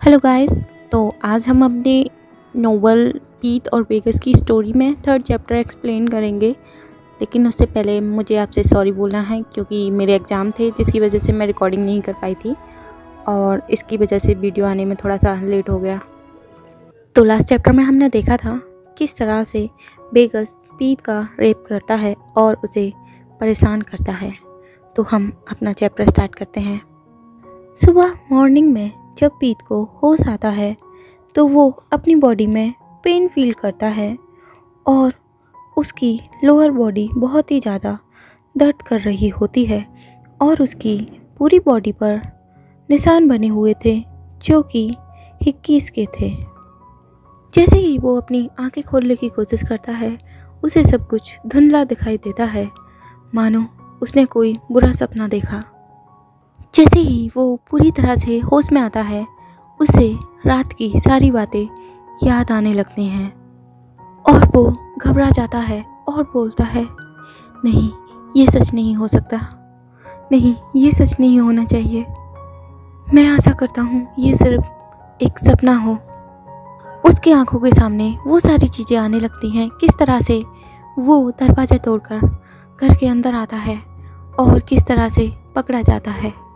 Hello guys तो आज हम अपने नोवेल पीत और वेगस की स्टोरी में थर्ड चैप्टर एक्सप्लेन करेंगे। लेकिन उससे पहले मुझे आपसे सॉरी बोलना है क्योंकि मेरे एग्ज़ाम थे, जिसकी वजह से मैं रिकॉर्डिंग नहीं कर पाई थी और इसकी वजह से वीडियो आने में थोड़ा सा लेट हो गया। तो लास्ट चैप्टर में हमने देखा था किस तरह से बेगस पीत का रेप करता है और उसे परेशान करता है। तो हम अपना चैप्टर स्टार्ट करते हैं। सुबह मॉर्निंग में जब पीत को होश आता है तो वो अपनी बॉडी में पेन फील करता है और उसकी लोअर बॉडी बहुत ही ज़्यादा दर्द कर रही होती है और उसकी पूरी बॉडी पर निशान बने हुए थे जो कि इक्कीस के थे। जैसे ही वो अपनी आँखें खोलने की कोशिश करता है, उसे सब कुछ धुंधला दिखाई देता है। मानो उसने कोई बुरा सपना देखा। जैसे ही वो पूरी तरह से होश में आता है, उसे रात की सारी बातें याद आने लगती हैं। और वो घबरा जाता है और बोलता है, नहीं, ये सच नहीं हो सकता। नहीं, ये सच नहीं होना चाहिए। मैं आशा करता हूँ ये सिर्फ़ एक सपना हो। उसकी आँखों के सामने वो सारी चीज़ें आने लगती हैं, किस तरह से वो दरवाज़ा तोड़कर घर के अंदर आता है और किस तरह से पकड़ा जाता है।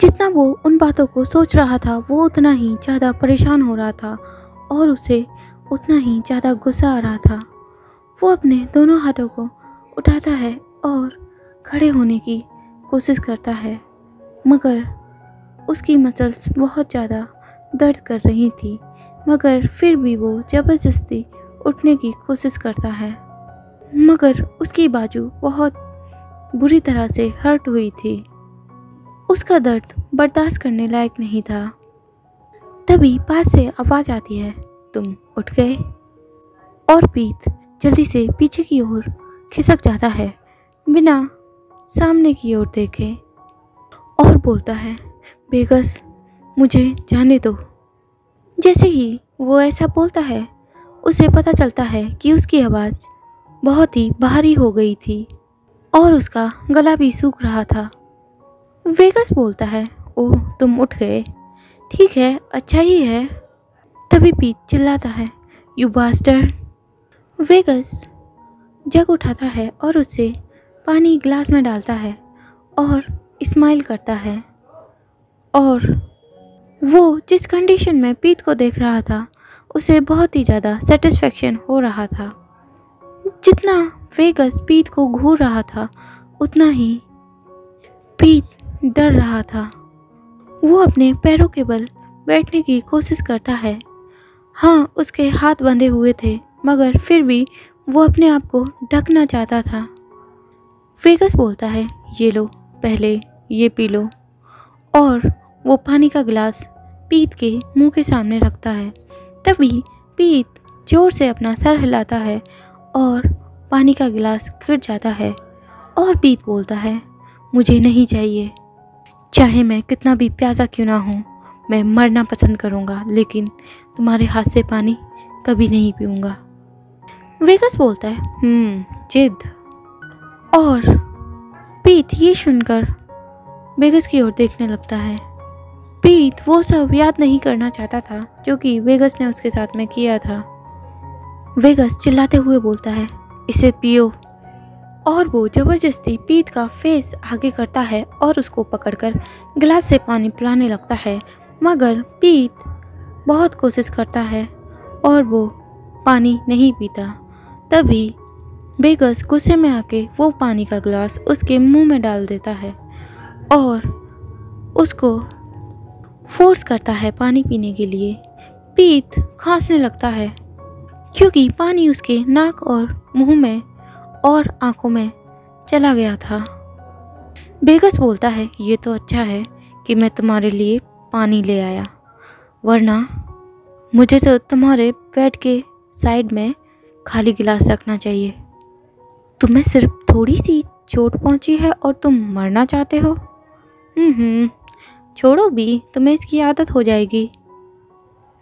जितना वो उन बातों को सोच रहा था, वो उतना ही ज़्यादा परेशान हो रहा था और उसे उतना ही ज़्यादा गुस्सा आ रहा था। वो अपने दोनों हाथों को उठाता है और खड़े होने की कोशिश करता है, मगर उसकी मसल्स बहुत ज़्यादा दर्द कर रही थी, मगर फिर भी वो ज़बरदस्ती उठने की कोशिश करता है। मगर उसकी बाजू बहुत बुरी तरह से हर्ट हुई थी। उसका दर्द बर्दाश्त करने लायक नहीं था। तभी पास से आवाज़ आती है, तुम उठ गए। और पीत जल्दी से पीछे की ओर खिसक जाता है, बिना सामने की ओर देखे। और बोलता है, बेगस, मुझे जाने दो। जैसे ही वो ऐसा बोलता है, उसे पता चलता है कि उसकी आवाज़ बहुत ही भारी हो गई थी और उसका गला भी सूख रहा था। वेगस बोलता है, ओह, तुम उठ गए। ठीक है अच्छा ही है। तभी पीत चिल्लाता है यू बास्टर वेगस जग उठाता है और उससे पानी गिलास में डालता है और स्माइल करता है। और वो जिस कंडीशन में पीत को देख रहा था, उसे बहुत ही ज़्यादा सेटिस्फेक्शन हो रहा था। जितना वेगस पीत को घूर रहा था, उतना ही पीत डर रहा था। वो अपने पैरों के बल बैठने की कोशिश करता है। हाँ उसके हाथ बंधे हुए थे, मगर फिर भी वो अपने आप को ढकना चाहता था। फेगस बोलता है, ये लो, पहले ये पी लो। और वो पानी का गिलास पीत के मुँह के सामने रखता है। तभी पीत ज़ोर से अपना सर हिलाता है और पानी का गिलास गिर जाता है। और पीत बोलता है, मुझे नहीं चाहिए। चाहे मैं कितना भी प्यासा क्यों ना हूँ मैं मरना पसंद करूँगा लेकिन तुम्हारे हाथ से पानी कभी नहीं पीऊँगा। वेगस बोलता है हम्म जिद। और पीत ये सुनकर वेगस की ओर देखने लगता है। पीत वो सब याद नहीं करना चाहता था जो कि वेगस ने उसके साथ में किया था। वेगस चिल्लाते हुए बोलता है इसे पियो और वो ज़बरदस्ती पीत का फेस आगे करता है और उसको पकड़कर गिलास से पानी पिलाने लगता है। मगर पीत बहुत कोशिश करता है और वो पानी नहीं पीता। तभी बेगस गुस्से में आके वो पानी का गिलास उसके मुँह में डाल देता है और उसको फोर्स करता है पानी पीने के लिए। पीत खांसने लगता है क्योंकि पानी उसके नाक और मुँह में और आँखों में चला गया था। बेगस बोलता है, ये तो अच्छा है कि मैं तुम्हारे लिए पानी ले आया, वरना मुझे तो तुम्हारे बेड के साइड में खाली गिलास रखना चाहिए। तुम्हें सिर्फ़ थोड़ी सी चोट पहुँची है और तुम मरना चाहते हो? हम्म छोड़ो भी, तुम्हें इसकी आदत हो जाएगी।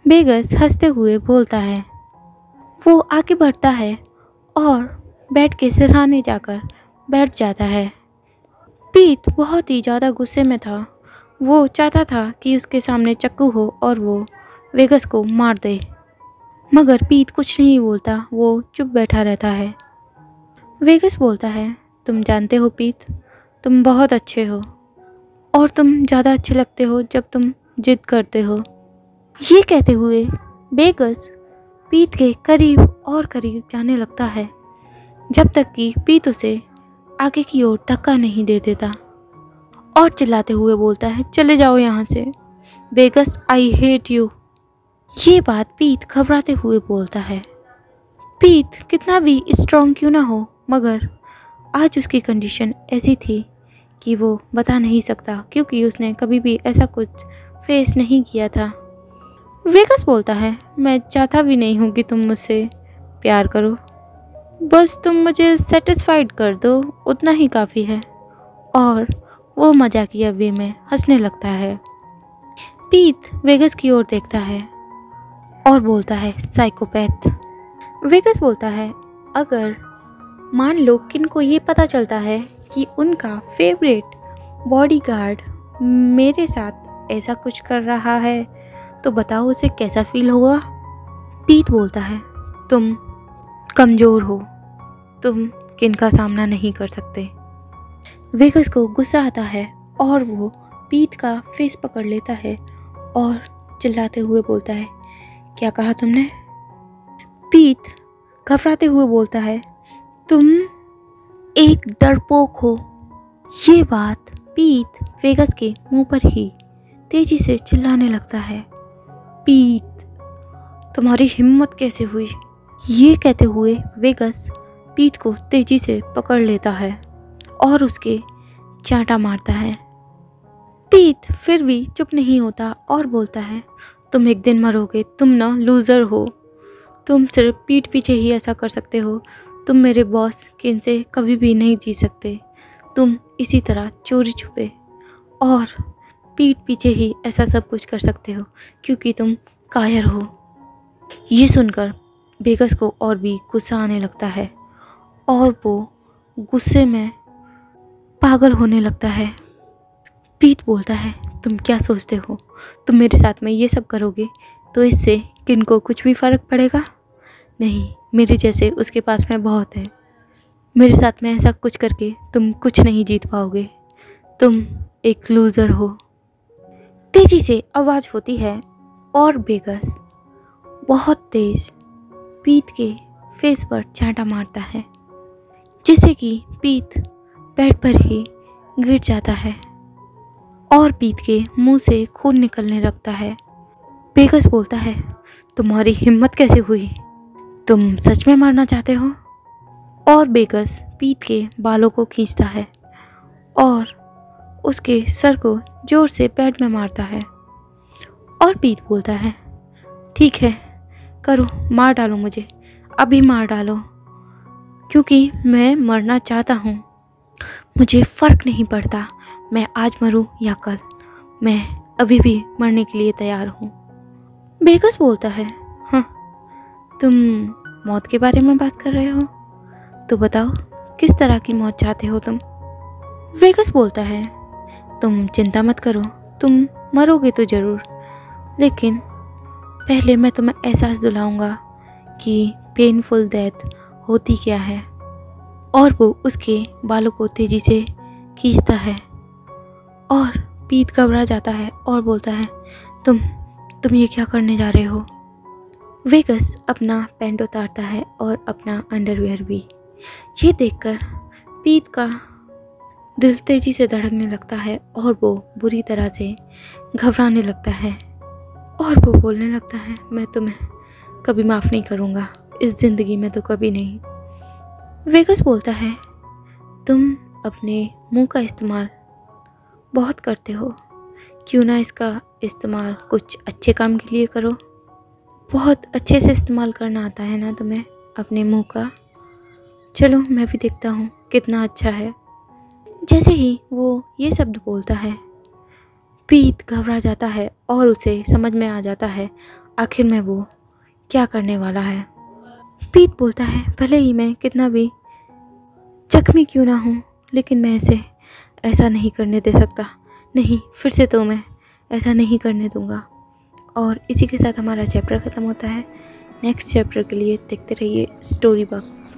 बेगस हँसते हुए बोलता है। वो आगे बढ़ता है और बेड के सिरहाने जाकर बैठ जाता है। पीत बहुत ही ज़्यादा गुस्से में था। वो चाहता था कि उसके सामने चक्कू हो और वो वेगस को मार दे। मगर पीत कुछ नहीं बोलता, वो चुप बैठा रहता है। वेगस बोलता है, तुम जानते हो पीत, तुम बहुत अच्छे हो और तुम ज़्यादा अच्छे लगते हो जब तुम जिद करते हो। ये कहते हुए बेगस पीत के करीब और करीब जाने लगता है। जब तक कि पीत उसे आगे की ओर धक्का नहीं दे देता। और चिल्लाते हुए बोलता है, चले जाओ यहाँ से। बेगस आई हेट यू ये बात पीत घबराते हुए बोलता है। पीत, कितना भी स्ट्रॉन्ग क्यों ना हो, मगर आज उसकी कंडीशन ऐसी थी कि वो बता नहीं सकता, क्योंकि उसने कभी भी ऐसा कुछ फेस नहीं किया था। वेगस बोलता है, मैं चाहता भी नहीं हूँ कि तुम मुझसे प्यार करो। बस तुम मुझे सेटिस्फाइड कर दो, उतना ही काफ़ी है। और वो मजाकिया वे में हंसने लगता है। पीत वेगस की ओर देखता है और बोलता है साइकोपैथ वेगस बोलता है, अगर मान लो किन को ये पता चलता है कि उनका फेवरेट बॉडीगार्ड मेरे साथ ऐसा कुछ कर रहा है तो बताओ उसे कैसा फील होगा पीत बोलता है, तुम कमज़ोर हो, तुम किन का सामना नहीं कर सकते। वेगस को गुस्सा आता है और वो पीत का फेस पकड़ लेता है और चिल्लाते हुए बोलता है, क्या कहा तुमने? पीत घबराते हुए बोलता है, तुम एक डरपोक हो। ये बात पीत वेगस के मुँह पर ही तेज़ी से चिल्लाने लगता है। पीत तुम्हारी हिम्मत कैसे हुई? ये कहते हुए वेगस पीत को तेज़ी से पकड़ लेता है और उसके चांटा मारता है। पीत फिर भी चुप नहीं होता और बोलता है, तुम एक दिन मरोगे, तुम ना लूज़र हो। तुम सिर्फ़ पीठ पीछे ही ऐसा कर सकते हो। तुम मेरे बॉस किन से कभी भी नहीं जी सकते। तुम इसी तरह चोरी छुपे और पीठ पीछे ही ऐसा सब कुछ कर सकते हो, क्योंकि तुम कायर हो। ये सुनकर बेगस को और भी गुस्सा आने लगता है और वो गुस्से में पागल होने लगता है। पीत बोलता है, तुम क्या सोचते हो? तुम मेरे साथ में ये सब करोगे? तो इससे किन को कुछ भी फ़र्क पड़ेगा? नहीं, मेरे जैसे उसके पास में बहुत है। मेरे साथ में ऐसा कुछ करके तुम कुछ नहीं जीत पाओगे। तुम एक लूज़र हो। तेज़ी से आवाज़ होती है और बेगस बहुत तेज पीत के फेस पर चांटा मारता है, जिससे कि पीत बेड पर ही गिर जाता है और पीत के मुँह से खून निकलने लगता है। बेगस बोलता है, तुम्हारी हिम्मत कैसे हुई? तुम सच में मारना चाहते हो? और बेगस पीत के बालों को खींचता है और उसके सर को ज़ोर से बेड में मारता है। और पीत बोलता है, ठीक है करो? मार डालो मुझे। अभी मार डालो। क्योंकि मैं मरना चाहता हूँ। मुझे फ़र्क नहीं पड़ता। मैं आज मरूँ या कल। मैं अभी भी मरने के लिए तैयार हूँ। बेकस बोलता है हाँ तुम मौत के बारे में बात कर रहे हो? तो बताओ, किस तरह की मौत चाहते हो तुम? वेगस बोलता है, तुम चिंता मत करो। तुम मरोगे तो ज़रूर। लेकिन पहले मैं तुम्हें एहसास दिलाऊँगा कि पेनफुल डेथ होती क्या है और वो उसके बालों को तेज़ी से खींचता है और पीत घबरा जाता है और बोलता है, तुम तुम ये क्या करने जा रहे हो? वेगस अपना पैंट उतारता है और अपना अंडरवेयर भी। ये देखकर पीत का दिल तेज़ी से धड़कने लगता है और वो बुरी तरह से घबराने लगता है। और वो बोलने लगता है, मैं तुम्हें कभी माफ़ नहीं करूँगा। इस ज़िंदगी में तो कभी नहीं। वेगस बोलता है, तुम अपने मुँह का इस्तेमाल बहुत करते हो। क्यों ना इसका इस्तेमाल कुछ अच्छे काम के लिए करो। बहुत अच्छे से इस्तेमाल करना आता है ना तुम्हें अपने मुँह का? चलो, मैं भी देखता हूँ कितना अच्छा है। जैसे ही वो ये शब्द बोलता है पीत घबरा जाता है और उसे समझ में आ जाता है, आखिर में वो क्या करने वाला है? पीत बोलता है, भले ही मैं कितना भी जख्मी क्यों ना हूँ, लेकिन मैं इसे ऐसा नहीं करने दे सकता। नहीं, फिर से तो मैं ऐसा नहीं करने दूँगा। और इसी के साथ हमारा चैप्टर ख़त्म होता है। नेक्स्ट चैप्टर के लिए देखते रहिए स्टोरी बॉक्स